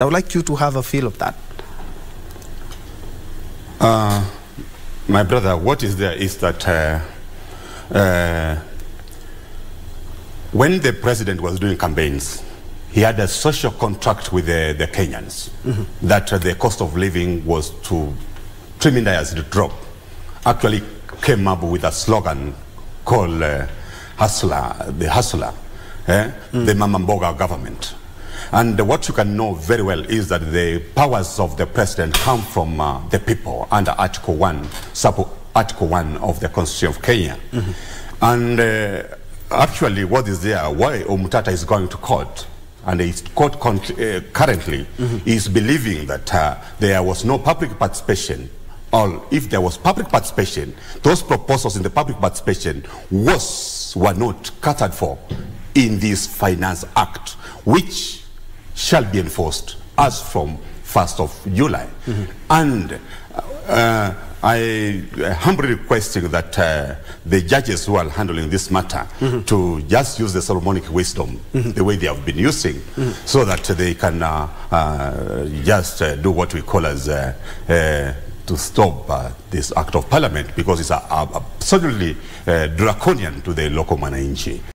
I would like you to have a feel of that. Uh, my brother, what is there is that uh, uh, when the president was doing campaigns, he had a social contract with the, the Kenyans that uh, the cost of living was to tremendously drop. Actually came up with a slogan called uh, Hustler, the Hustler, eh? the Mama Mboga government. And what you can know very well is that the powers of the president come from uh, the people under Article 1, sub Article 1 of the Constitution of Kenya. And uh, actually what is there, why Omtatah is going to court, and his court uh, currently is believing that uh, there was no public participation. Or if there was public participation, those proposals in the public participation was were not catered for in this Finance Act, which shall be enforced as from 1st of July. Mm -hmm. And uh, I humbly requesting that uh, the judges who are handling this matter mm -hmm. to just use the Solomonic wisdom mm -hmm. the way they have been using so that they can uh, uh, just uh, do what we call as uh, uh, to stop uh, this act of parliament because it's absolutely uh, draconian to the local mananchi.